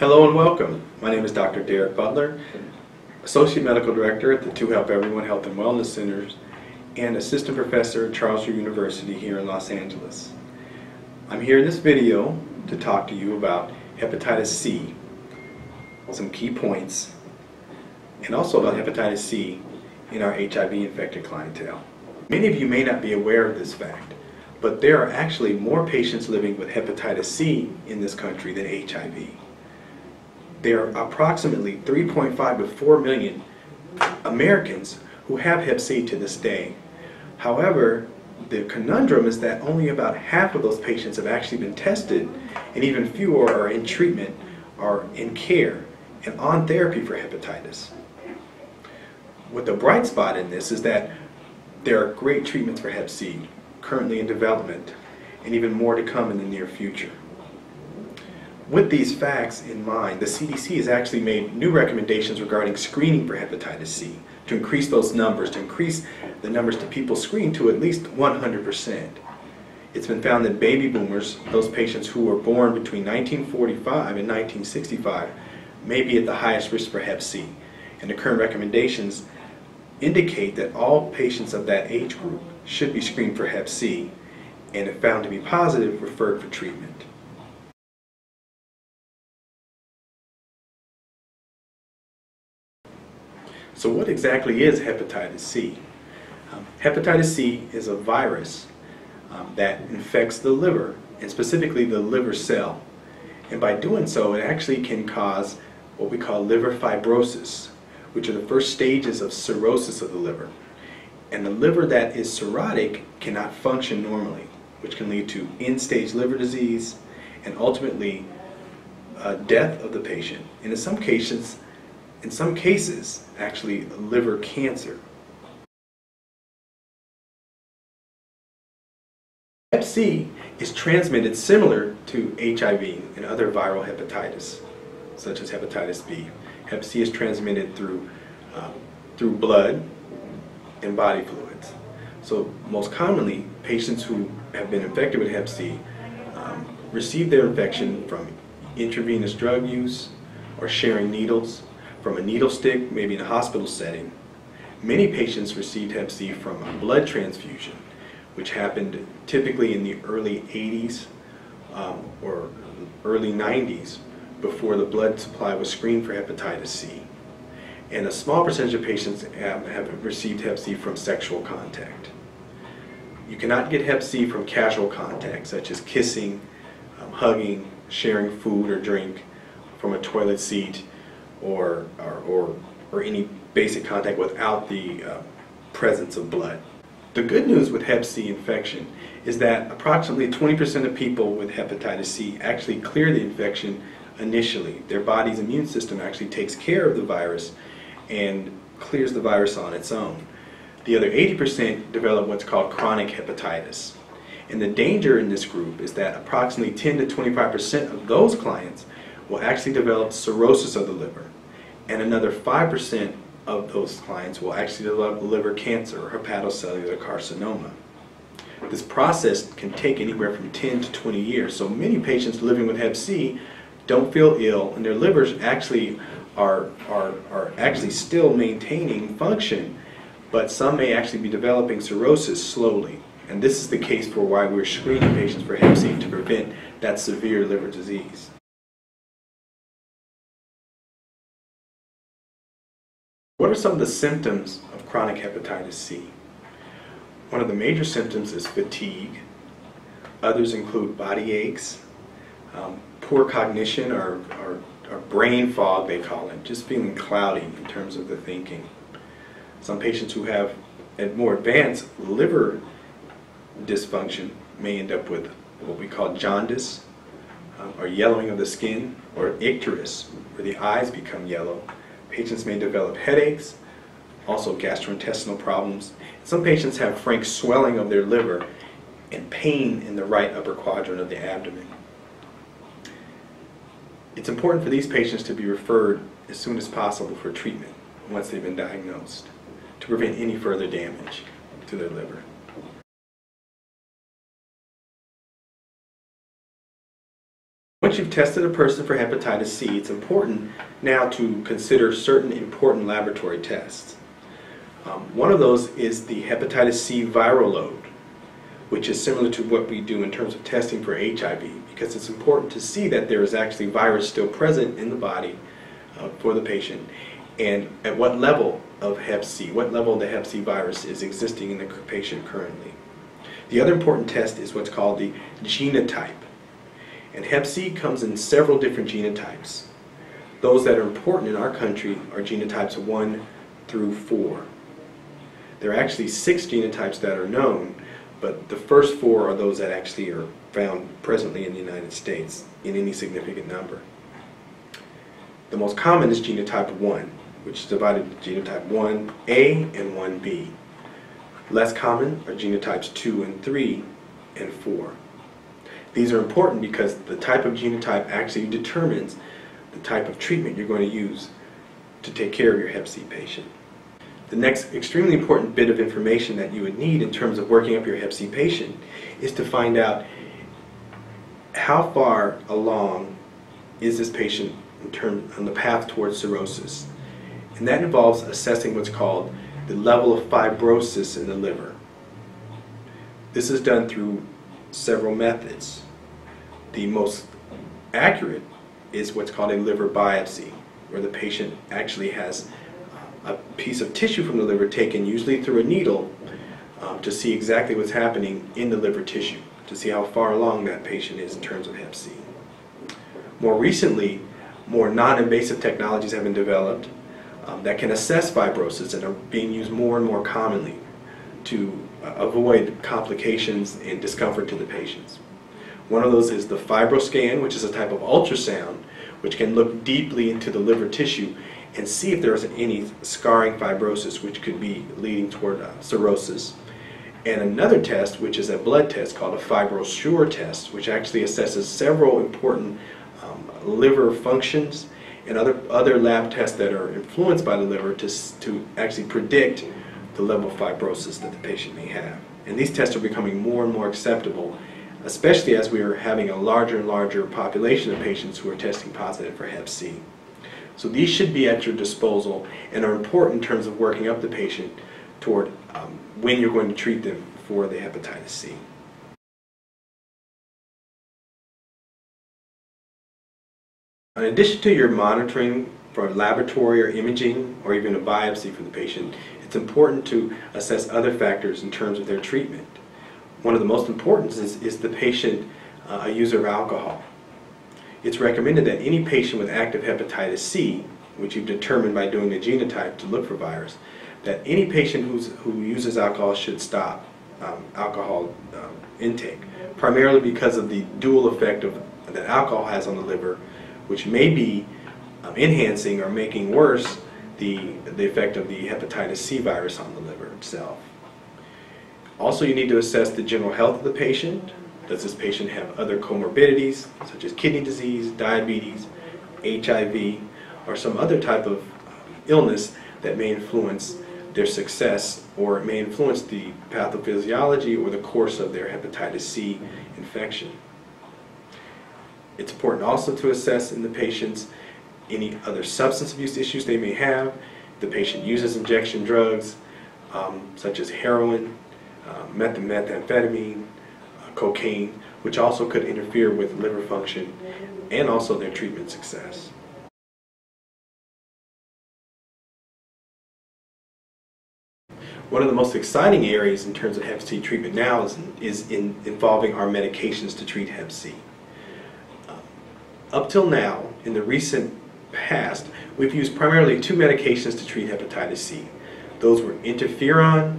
Hello and welcome. My name is Dr. Derek Butler, Associate Medical Director at the To Help Everyone Health and Wellness Centers and Assistant Professor at Charles R. Drew University here in Los Angeles. I'm here in this video to talk to you about hepatitis C, some key points, and also about hepatitis C in our HIV infected clientele. Many of you may not be aware of this fact, but there are actually more patients living with hepatitis C in this country than HIV. There are approximately 3.5 to 4 million Americans who have hep C to this day. However, the conundrum is that only about half of those patients have actually been tested, and even fewer are in treatment, are in care, and on therapy for hepatitis. What the bright spot in this is that there are great treatments for hep C currently in development, and even more to come in the near future. With these facts in mind, the CDC has actually made new recommendations regarding screening for hepatitis C to increase those numbers, to increase the numbers to people screened to at least 100%. It's been found that baby boomers, those patients who were born between 1945 and 1965, may be at the highest risk for hep C. And the current recommendations indicate that all patients of that age group should be screened for hep C and if found to be positive, referred for treatment. So what exactly is hepatitis C? Um, hepatitis C is a virus um, that infects the liver, and specifically the liver cell. And by doing so, it actually can cause what we call liver fibrosis, which are the first stages of cirrhosis of the liver. And the liver that is cirrhotic cannot function normally, which can lead to end-stage liver disease and ultimately uh, death of the patient. And in some cases, in some cases, actually liver cancer. Hep C is transmitted similar to HIV and other viral hepatitis, such as hepatitis B. Hep C is transmitted through, uh, through blood and body fluids. So most commonly, patients who have been infected with Hep C um, receive their infection from intravenous drug use or sharing needles from a needle stick, maybe in a hospital setting. Many patients received Hep C from a blood transfusion, which happened typically in the early 80s um, or early 90s before the blood supply was screened for hepatitis C. And a small percentage of patients have, have received Hep C from sexual contact. You cannot get Hep C from casual contact, such as kissing, um, hugging, sharing food or drink from a toilet seat, or, or, or, or any basic contact without the uh, presence of blood. The good news with Hep C infection is that approximately 20% of people with hepatitis C actually clear the infection initially. Their body's immune system actually takes care of the virus and clears the virus on its own. The other 80% develop what's called chronic hepatitis. And the danger in this group is that approximately 10 to 25% of those clients will actually develop cirrhosis of the liver. And another 5% of those clients will actually develop liver cancer or hepatocellular carcinoma. This process can take anywhere from 10 to 20 years. So many patients living with Hep C don't feel ill and their livers actually are, are, are actually still maintaining function, but some may actually be developing cirrhosis slowly. And this is the case for why we're screening patients for Hep C to prevent that severe liver disease. What are some of the symptoms of chronic hepatitis C? One of the major symptoms is fatigue. Others include body aches, um, poor cognition or, or, or, brain fog, they call it, just feeling cloudy in terms of the thinking. Some patients who have a more advanced liver dysfunction may end up with what we call jaundice, um, or yellowing of the skin, or icterus, where the eyes become yellow. Patients may develop headaches, also gastrointestinal problems. Some patients have frank swelling of their liver and pain in the right upper quadrant of the abdomen. It's important for these patients to be referred as soon as possible for treatment once they've been diagnosed to prevent any further damage to their liver. You've tested a person for hepatitis C, it's important now to consider certain important laboratory tests. Um, one of those is the hepatitis C viral load, which is similar to what we do in terms of testing for HIV, because it's important to see that there is actually virus still present in the body uh, for the patient, and at what level of hep C, what level of the hep C virus is existing in the patient currently. The other important test is what's called the genotype. And hep C comes in several different genotypes. Those that are important in our country are genotypes 1 through 4. There are actually six genotypes that are known, but the first four are those that actually are found presently in the United States in any significant number. The most common is genotype 1, which is divided into genotype 1A and 1B. Less common are genotypes 2 and 3 and 4. These are important because the type of genotype actually determines the type of treatment you're going to use to take care of your hep C patient. The next extremely important bit of information that you would need in terms of working up your hep C patient is to find out how far along is this patient in term, on the path towards cirrhosis. And that involves assessing what's called the level of fibrosis in the liver. This is done through several methods. The most accurate is what's called a liver biopsy, where the patient actually has a piece of tissue from the liver taken, usually through a needle, um, to see exactly what's happening in the liver tissue, to see how far along that patient is in terms of hep C. More recently, more non-invasive technologies have been developed um, that can assess fibrosis and are being used more and more commonly to uh, avoid complications and discomfort to the patients. One of those is the FibroScan, which is a type of ultrasound which can look deeply into the liver tissue and see if there is any scarring fibrosis which could be leading toward uh, cirrhosis. And another test, which is a blood test called a FibroSure test, which actually assesses several important um, liver functions and other, other lab tests that are influenced by the liver to, to actually predict the level of fibrosis that the patient may have. And these tests are becoming more and more acceptable, especially as we are having a larger and larger population of patients who are testing positive for hep C. So these should be at your disposal and are important in terms of working up the patient toward um, when you're going to treat them for the hepatitis C. In addition to your monitoring for laboratory or imaging or even a biopsy for the patient, it's important to assess other factors in terms of their treatment. One of the most important is, is the patient uh, a user of alcohol. It's recommended that any patient with active hepatitis C, which you've determined by doing the genotype to look for virus, that any patient who's, who uses alcohol should stop um, alcohol um, intake, primarily because of the dual effect of, that alcohol has on the liver which may be um, enhancing or making worse the, the effect of the hepatitis C virus on the liver itself. Also, you need to assess the general health of the patient. Does this patient have other comorbidities, such as kidney disease, diabetes, HIV, or some other type of uh, illness that may influence their success or may influence the pathophysiology or the course of their hepatitis C infection. It's important also to assess in the patients any other substance abuse issues they may have. The patient uses injection drugs um, such as heroin, uh, methamphetamine, uh, cocaine, which also could interfere with liver function and also their treatment success. One of the most exciting areas in terms of Hep C treatment now is, is in involving our medications to treat Hep C. Up till now, in the recent past, we've used primarily two medications to treat hepatitis C. Those were interferon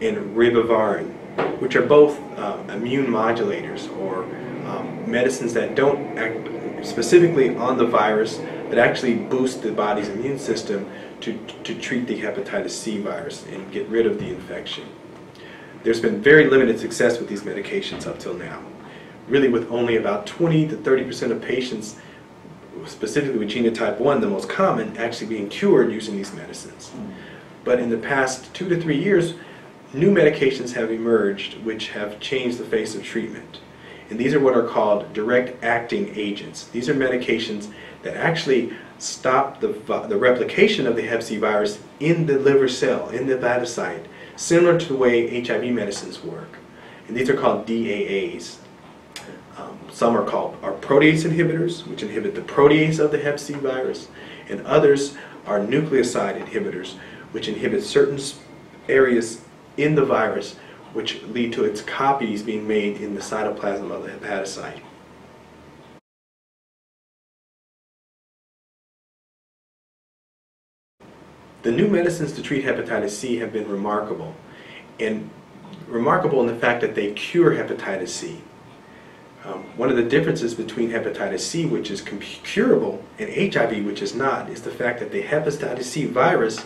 and ribavirin, which are both um, immune modulators or um, medicines that don't act specifically on the virus, but actually boost the body's immune system to, to treat the hepatitis C virus and get rid of the infection. There's been very limited success with these medications up till now really with only about 20 to 30% of patients, specifically with genotype 1, the most common, actually being cured using these medicines. Hmm. But in the past two to three years, new medications have emerged which have changed the face of treatment. And these are what are called direct acting agents. These are medications that actually stop the, the replication of the hep C virus in the liver cell, in the hepatocyte, similar to the way HIV medicines work. And these are called DAAs. Um, some are called are protease inhibitors, which inhibit the protease of the hep C virus, and others are nucleoside inhibitors, which inhibit certain areas in the virus which lead to its copies being made in the cytoplasm of the hepatocyte. The new medicines to treat hepatitis C have been remarkable, and remarkable in the fact that they cure hepatitis C. Um, one of the differences between hepatitis C, which is curable, and HIV, which is not, is the fact that the hepatitis C virus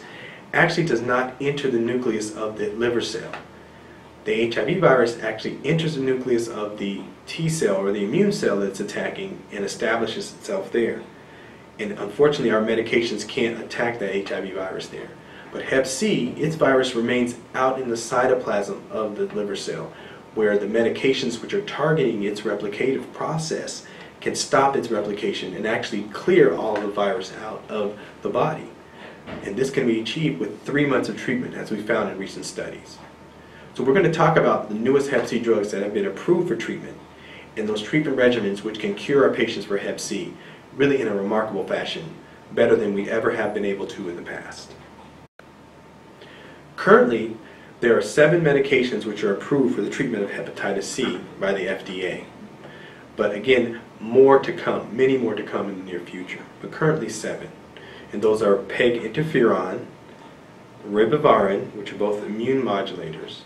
actually does not enter the nucleus of the liver cell. The HIV virus actually enters the nucleus of the T cell or the immune cell that's attacking and establishes itself there. And unfortunately, our medications can't attack the HIV virus there. But Hep C, its virus remains out in the cytoplasm of the liver cell, where the medications which are targeting its replicative process can stop its replication and actually clear all the virus out of the body. And this can be achieved with three months of treatment, as we found in recent studies. So we're going to talk about the newest Hep C drugs that have been approved for treatment and those treatment regimens which can cure our patients for Hep C really in a remarkable fashion, better than we ever have been able to in the past. Currently, there are seven medications which are approved for the treatment of hepatitis C by the FDA. But again, more to come, many more to come in the near future, but currently seven. And those are PEG interferon, ribavirin, which are both immune modulators,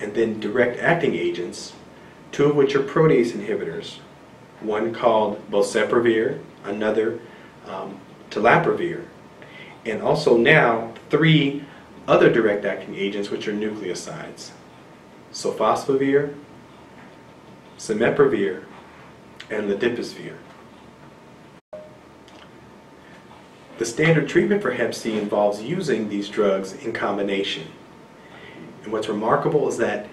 and then direct acting agents, two of which are protease inhibitors, one called boceprevir, another um, telaprevir, and also now three other direct acting agents which are nucleosides, sofosbuvir, simeprevir, and ledipasvir. The standard treatment for Hep C involves using these drugs in combination. And what's remarkable is that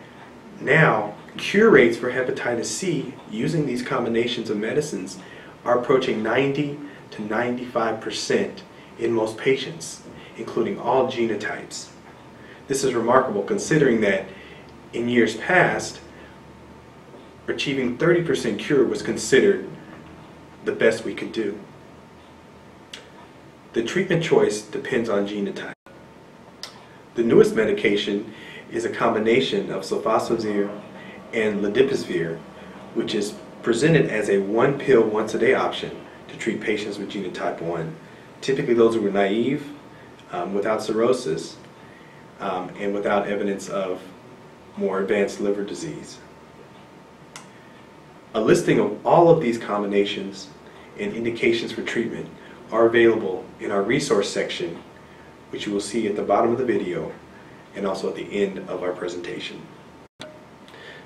now cure rates for hepatitis C using these combinations of medicines are approaching 90 to 95% in most patients, including all genotypes. This is remarkable considering that in years past, achieving 30% cure was considered the best we could do. The treatment choice depends on genotype. The newest medication is a combination of sofosbuvir and ledipasvir, which is presented as a one pill once a day option to treat patients with genotype 1. Typically those who are naive, um, without cirrhosis, um, and without evidence of more advanced liver disease. A listing of all of these combinations and indications for treatment are available in our resource section, which you will see at the bottom of the video and also at the end of our presentation.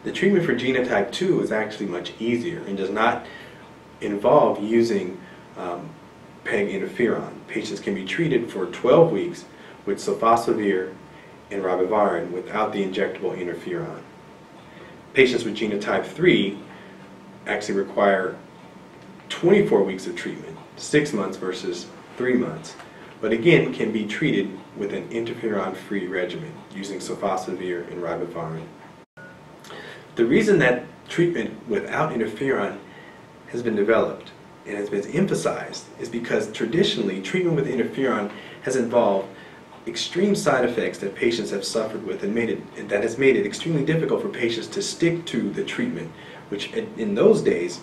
The treatment for genotype 2 is actually much easier and does not involve using um, interferon. Patients can be treated for 12 weeks with sofosbuvir and ribavirin without the injectable interferon. Patients with genotype 3 actually require 24 weeks of treatment, 6 months versus 3 months, but again can be treated with an interferon-free regimen using sofosbuvir and ribavirin. The reason that treatment without interferon has been developed and has been emphasized is because traditionally treatment with interferon has involved extreme side effects that patients have suffered with and made it that has made it extremely difficult for patients to stick to the treatment which in those days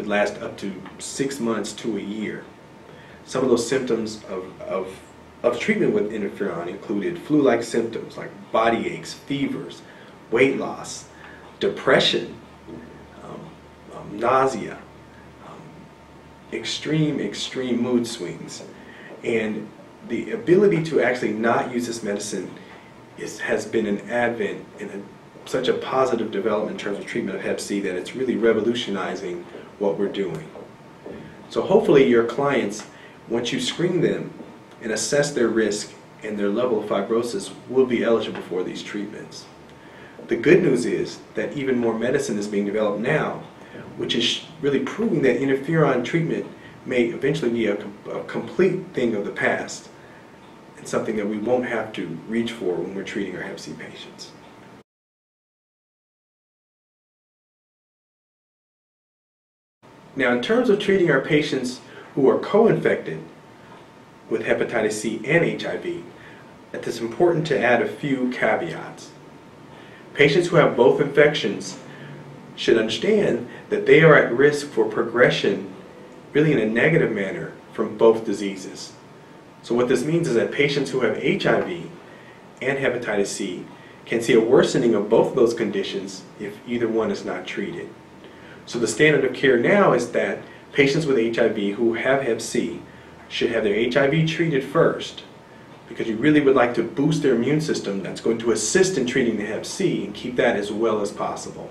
would last up to six months to a year. Some of those symptoms of, of, of treatment with interferon included flu-like symptoms like body aches, fevers, weight loss, depression, um, um, nausea, extreme, extreme mood swings. And the ability to actually not use this medicine is, has been an advent and such a positive development in terms of treatment of Hep C that it's really revolutionizing what we're doing. So hopefully your clients, once you screen them and assess their risk and their level of fibrosis, will be eligible for these treatments. The good news is that even more medicine is being developed now, which is really proving that interferon treatment may eventually be a, a complete thing of the past and something that we won't have to reach for when we're treating our Hep C patients. Now, in terms of treating our patients who are co-infected with hepatitis C and HIV, it is important to add a few caveats. Patients who have both infections should understand that they are at risk for progression really in a negative manner from both diseases. So what this means is that patients who have HIV and hepatitis C can see a worsening of both of those conditions if either one is not treated. So the standard of care now is that patients with HIV who have Hep C should have their HIV treated first because you really would like to boost their immune system that's going to assist in treating the Hep C and keep that as well as possible.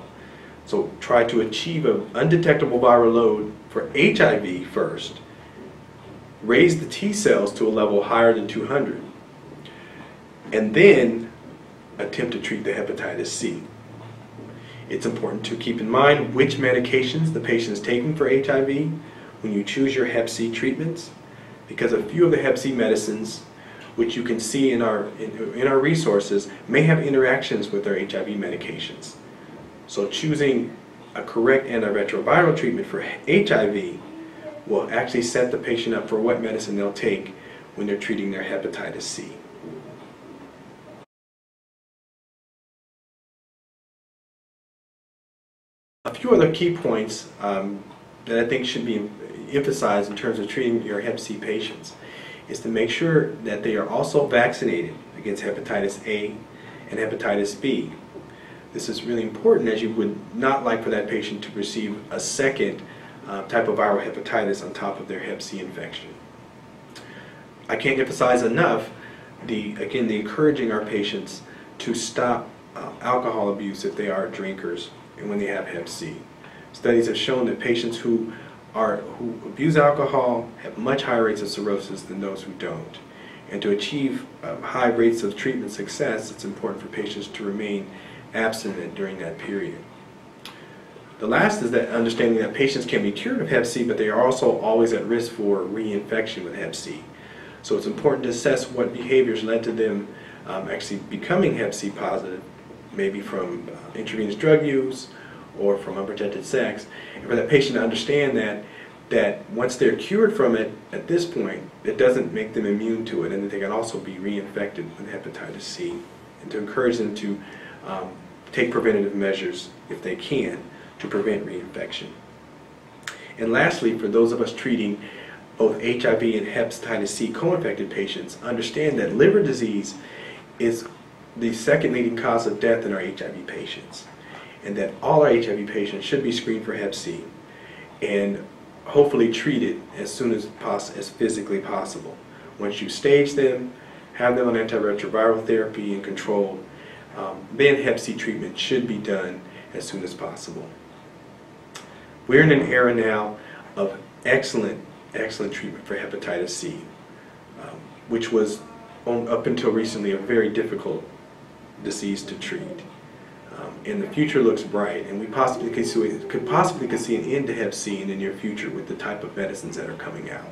So try to achieve an undetectable viral load for HIV first. Raise the T cells to a level higher than 200. And then attempt to treat the hepatitis C. It's important to keep in mind which medications the patient is taking for HIV when you choose your Hep C treatments because a few of the Hep C medicines which you can see in our, in, in our resources may have interactions with their HIV medications. So choosing a correct antiretroviral treatment for HIV will actually set the patient up for what medicine they'll take when they're treating their hepatitis C. A few other key points um, that I think should be emphasized in terms of treating your Hep C patients is to make sure that they are also vaccinated against hepatitis A and hepatitis B. This is really important as you would not like for that patient to receive a second uh, type of viral hepatitis on top of their Hep C infection. I can't emphasize enough the again the encouraging our patients to stop uh, alcohol abuse if they are drinkers and when they have Hep C. Studies have shown that patients who are who abuse alcohol have much higher rates of cirrhosis than those who don't. And to achieve um, high rates of treatment success, it's important for patients to remain abstinent during that period. The last is that understanding that patients can be cured of Hep C, but they are also always at risk for reinfection with Hep C. So it's important to assess what behaviors led to them um, actually becoming Hep C positive, maybe from uh, intravenous drug use or from unprotected sex, and for that patient to understand that that once they're cured from it, at this point, it doesn't make them immune to it, and that they can also be reinfected with hepatitis C, and to encourage them to um, take preventative measures if they can to prevent reinfection. And lastly, for those of us treating both HIV and hepatitis C co-infected patients, understand that liver disease is the second leading cause of death in our HIV patients, and that all our HIV patients should be screened for Hep C, and hopefully treated as soon as poss- as physically possible. Once you stage them, have them on antiretroviral therapy and control, um, then Hep C treatment should be done as soon as possible. We're in an era now of excellent, excellent treatment for hepatitis C, um, which was on, up until recently a very difficult disease to treat. Um, and the future looks bright, and we possibly could see, could possibly could see an end to Hep C in the near future with the type of medicines that are coming out.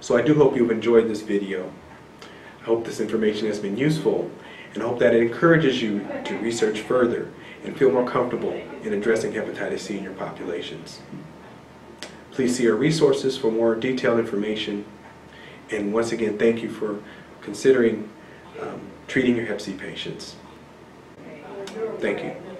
So I do hope you've enjoyed this video. I hope this information has been useful, and hope that it encourages you to research further and feel more comfortable in addressing hepatitis C in your populations. Please see our resources for more detailed information. And once again, thank you for considering um, treating your Hep C patients. Thank you.